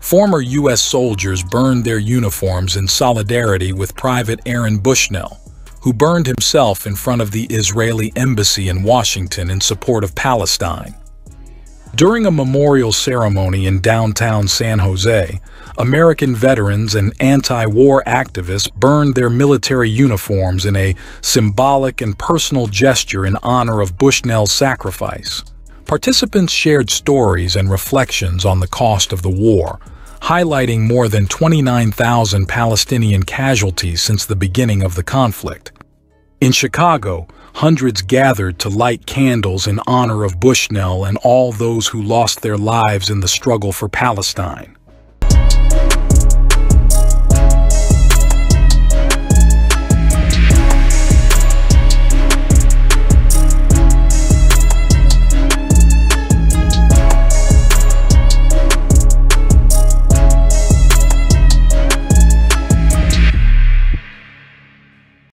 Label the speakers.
Speaker 1: Former U.S. soldiers burned their uniforms in solidarity with Private Aaron Bushnell, who burned himself in front of the Israeli embassy in Washington in support of Palestine. During a memorial ceremony in downtown San Jose, American veterans and anti-war activists burned their military uniforms in a symbolic and personal gesture in honor of Bushnell's sacrifice. Participants shared stories and reflections on the cost of the war, highlighting more than 29,000 Palestinian casualties since the beginning of the conflict. In Chicago, hundreds gathered to light candles in honor of Bushnell and all those who lost their lives in the struggle for Palestine.